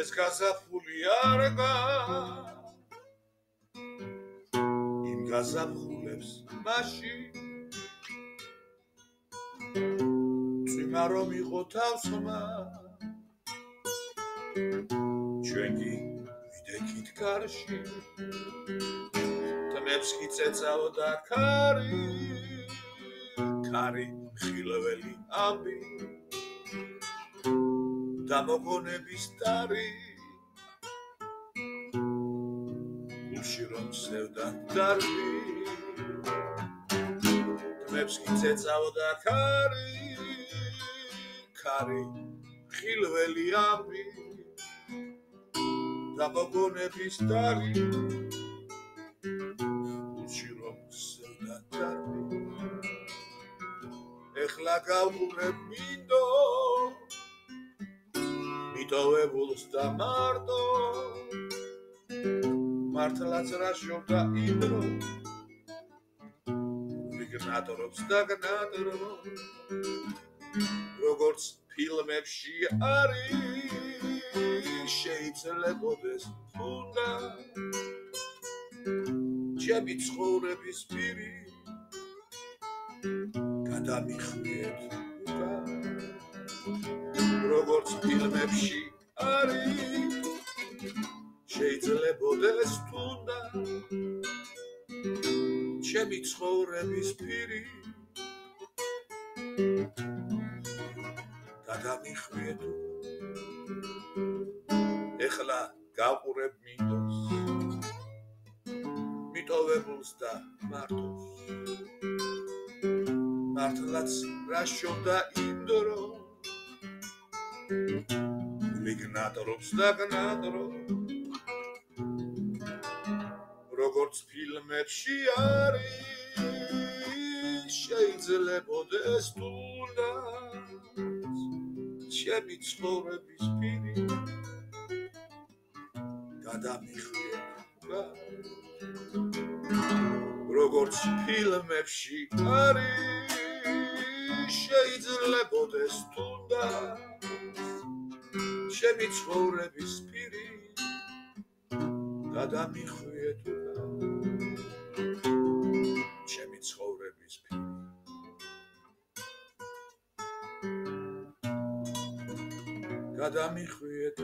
ეს გასაფული არგა იმ გასაფულებს მასში წვიმარო მიყო თავსმა. ჩვენ კი ვიდექით კარში თმებს კი წეცაო და ქარი ქარი ხილველი ამბი დამოგონების ტარი. გულში რომ სევდა დარბი თმებს კი წეცაო და ქარი. ქარი ხილველი ამბი დამოგონების ტარი. გულში რომ სევდა დარბი ეხლა გავუღებ მინდო მიტოვებულს და მარტო მართლაც რა შობდა იმდრო ვიგნატორობს და გნატორო როგორც ფილმებში არის შეიძლებაოდეს უნდა. ჩემი ცხოვრების პირი გადამიხვიეთ როგორც ფილმებში არის შეიძლებაოდეს თუნდა ჩემი ცხოვრების პირი გადამიხვიეთ. ეხლა გავყურებ მინდოს მიტოვებულს და მარტოს. მართლაც რა შობდა იმდრო მიგნატორობს და გნატორო როგორც ფილმებში არის შეიძლებაოდეს თუნდა ჩემი ცხოვრების პირი გადამიხვია როგორც ფილმებში არის შეიძლებაოდეს თუნდა ჩემი ცხოვრების პირი გადამიხვიეთ ჩემი ცხოვრების პირი გადამიხვიეთ